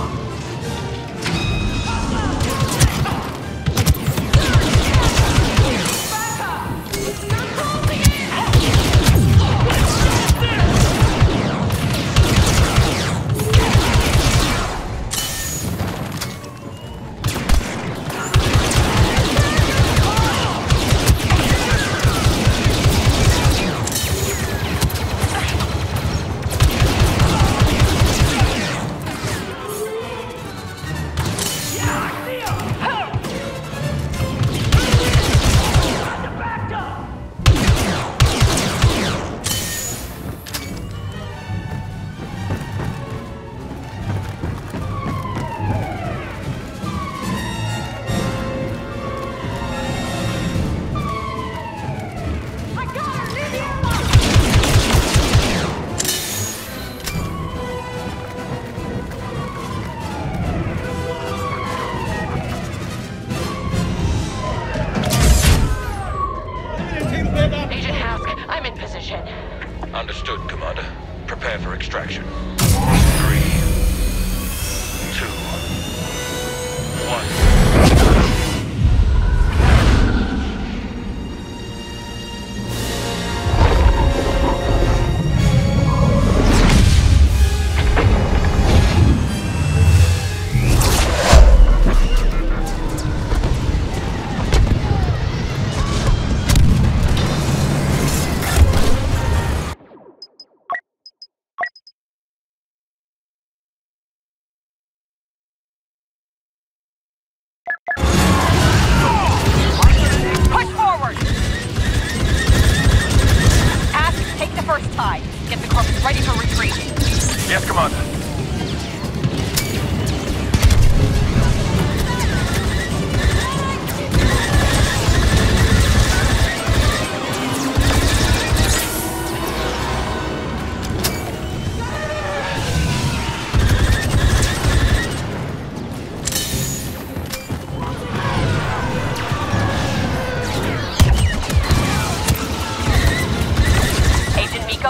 Oh. Prepare for extraction. Three, two, one.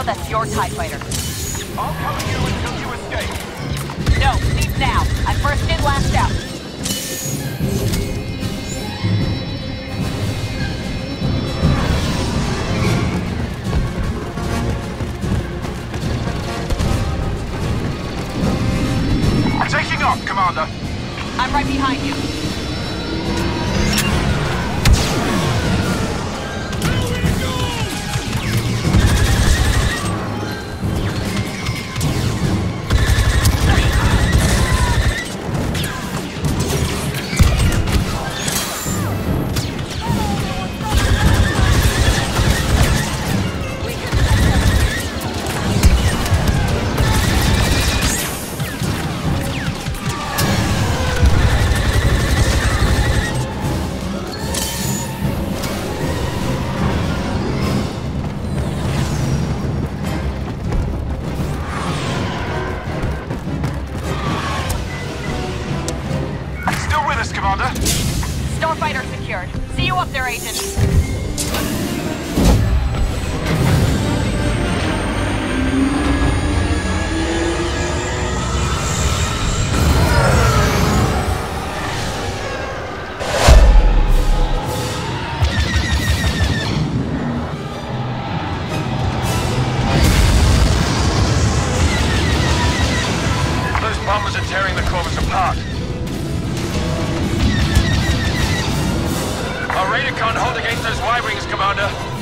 That's your TIE fighter. I'll cover you until you escape. No, leave now. I'm first in, last out. Taking off, Commander. I'm right behind you. Commander? Starfighter secured. See you up there, Agent. Those bombers are tearing the Corvus apart. Can't hold against those Y-wings, Commander.